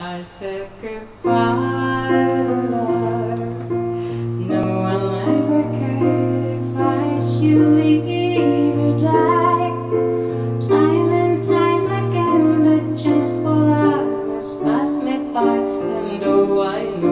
I said goodbye to love. No one like would care if I should leave or die. Time and time again, the chance for love has passed me by, and though I know.